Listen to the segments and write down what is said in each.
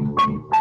Thank you.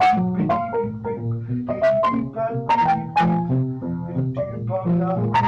Thank you.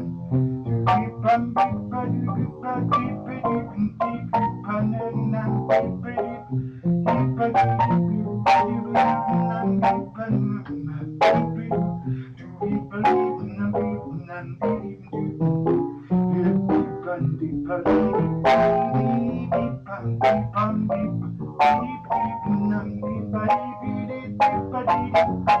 Thank you.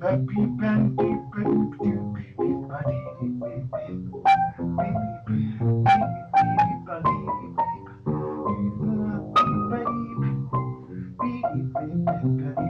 The peep and beep Gracias.